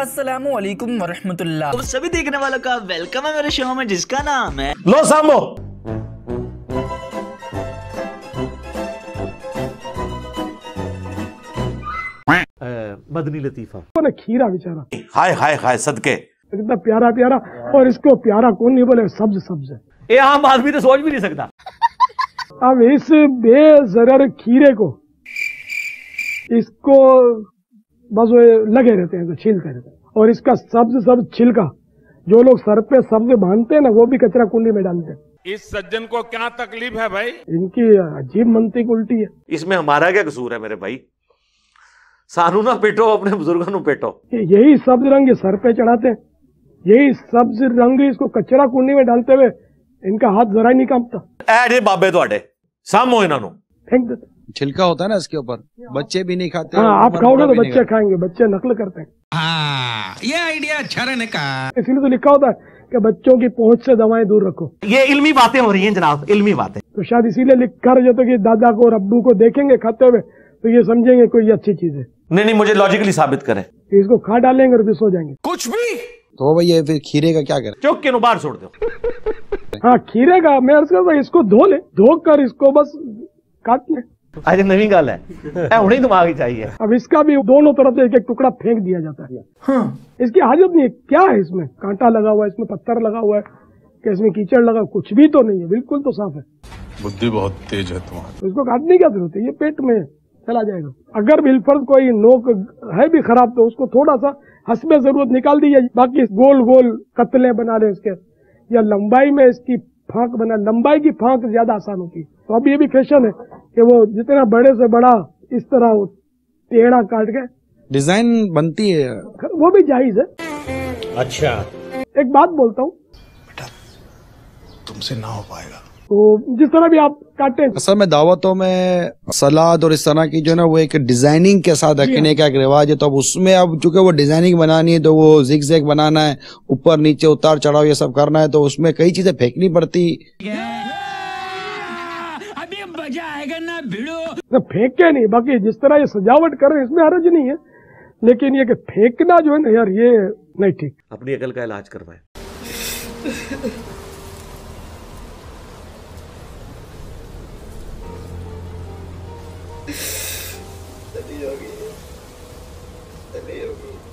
असलम वरहमतुल्लाह तो सभी देखने वालों का वेलकम है मेरे शो में जिसका नाम है लो सामो। मदनी लतीफा। ना खीरा बेचारा? हाय हाय हाय सदके। इतना प्यारा प्यारा और इसको प्यारा कौन नहीं बोले? सब्ज सब्ज ये आम आदमी तो सोच भी नहीं सकता। अब इस बेजरर खीरे को इसको बस वो लगे रहते हैं तो छीलते रहते हैं और इसका सब्ज सब्ज छिलका जो लोग सर पे सब्ज बांधते हैं ना वो भी कचरा कुंडी में डालते हैं इस सज्जन को क्या तकलीफ है भाई इनकी अजीब मनती उल्टी है इसमें हमारा क्या कसूर है मेरे भाई सानू ना पेटो अपने बुजुर्गों नु पेटो कि यही सब्ज रंग ये सर पे चढ़ाते हैं यही सब्ज रंग इसको कचरा कुंडी में डालते हुए इनका हाथ जरा ही नहीं कांपता ਐ ਜੇ ਬਾਬੇ ਤੁਹਾਡੇ ਸਾਹਮੋ ਇਹਨਾਂ ਨੂੰ फेंक देते छिलका होता है ना इसके ऊपर। बच्चे भी नहीं खाते हाँ आप खाओगे तो बच्चे खाएँगे बच्चे नकल करते हैं। हाँ ये आइडिया अच्छा रहने का। इसीलिए तो लिखा होता है कि बच्चों की पहुँच से दवाएँ दूर रखो। ये इल्मी बातें हो रही हैं जनाब इल्मी बातें। तो शायद इसीलिए लिख कर जो तो कि दादा को और अब्बू को देखेंगे खाते हुए तो ये समझेंगे कोई अच्छी चीज़ है। नहीं नहीं मुझे लॉजिकली साबित करें। इसको खा डालेंगे और फिर सो जाएँगे। कुछ भी! तो भैया फिर खीरे का क्या करें? चौक के बाहर छोड़ दो। हाँ खीरे का मैं इसको धो ले धो कर इसको बस काट ले। आज नवी गल है। ही दिमाग ही चाहिए। अब इसका भी दोनों तरफ़ से एक एक टुकड़ा फेंक दिया जाता है। हाँ। इसकी हाजत नहीं है। क्या है इसमें? कांटा लगा हुआ है इसमें पत्थर लगा हुआ है कि इसमें कीचड़ लगा कुछ भी तो नहीं है। बिल्कुल तो साफ़ है। बुद्धि बहुत तेज है तुम्हारी। तो इसको काटने की क्या ज़रूरत है? ये पेट में चला जाएगा। अगर बिलफर्ज कोई नोक है भी खराब तो उसको थोड़ा सा हसबे ज़रूरत निकाल दी जाए। बाकी गोल गोल कतले बना ले इसके। या लंबाई में इसकी फांक बना लंबाई की फांक ज़्यादा आसान होती है। तो अब ये भी फ़ैशन है। कि वो जितना बड़े से बड़ा इस तरह वो टेढ़ा काट के डिज़ाइन बनती है। वो भी जायज़ है। अच्छा। एक बात बोलता हूँ। तुमसे ना हो पाएगा। तो जिस तरह भी आप काटे। असल में दावतों में सलाद और इस तरह की जो है ना वो एक डिज़ाइनिंग के साथ रखने का एक रिवाज है। तो अब उसमें अब चूँकि वो डिज़ाइनिंग बनानी है तो वो जिग जैग बनाना है ऊपर नीचे उतार चढ़ाव ये सब करना है तो उसमें कई चीज़ें फेंकनी पड़ती। अभी मज़ा आएगा ना भिड़ो। फेंक के नहीं बाकी जिस तरह ये सजावट कर रहे हैं इसमें हरज नहीं है। लेकिन ये फेंकना जो है ना यार ये नहीं ठीक। अपनी अकल का इलाज करवाए। होगी होगी।